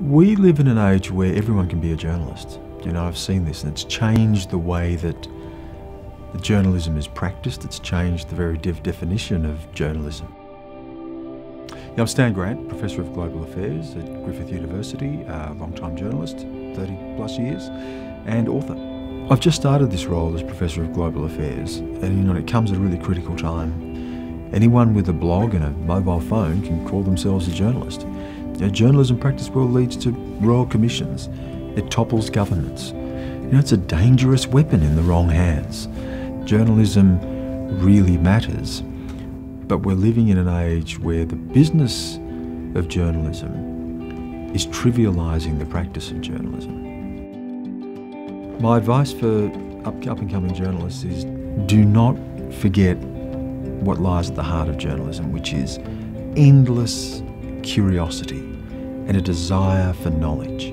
We live in an age where everyone can be a journalist. You know, I've seen this and it's changed the way that the journalism is practiced. It's changed the very de definition of journalism. Yeah, I'm Stan Grant, Professor of Global Affairs at Griffith University, a long-time journalist, 30 plus years, and author. I've just started this role as Professor of Global Affairs, and you know, it comes at a really critical time. Anyone with a blog and a mobile phone can call themselves a journalist. You journalism practice world leads to royal commissions. It topples governments. You know, it's a dangerous weapon in the wrong hands. Journalism really matters, but we're living in an age where the business of journalism is trivialising the practice of journalism. My advice for up, up and coming journalists is do not forget what lies at the heart of journalism, which is endless curiosity and a desire for knowledge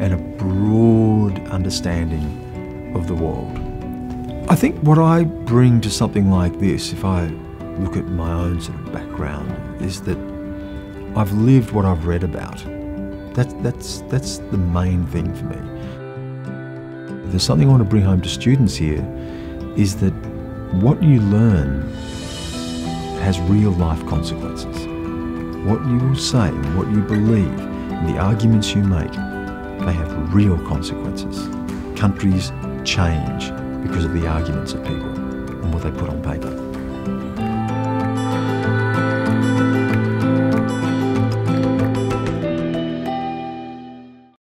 and a broad understanding of the world. I think what I bring to something like this, if I look at my own sort of background, is that I've lived what I've read about. That's, that's, that's the main thing for me. There's something I want to bring home to students here is that what you learn has real life consequences. What you say, what you believe, and the arguments you make, they have real consequences. Countries change because of the arguments of people and what they put on paper.